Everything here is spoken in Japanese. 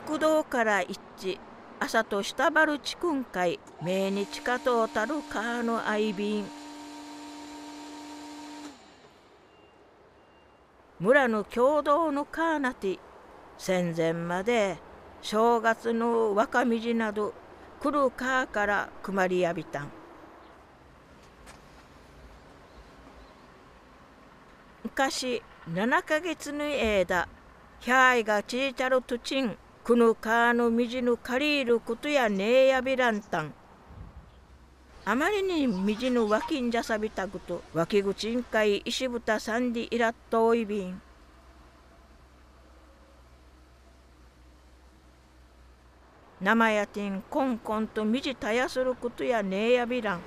国道から一致。朝と下ばるちくんかい命日かとたる川の愛便。村の共同のカーナティ戦前まで。正月の若みじなど。来る川からくまりやびたん。昔7ヶ月の間ひゃいがちいちゃるとちん。くぬかのみじぬ借りることやねえやびらんたん。あまりにみじぬわきんじゃさびたことわきぐちんかい石ぶたさんでいらっとおいびん。生やてんこんこんとみじたやすることやねえやびらん。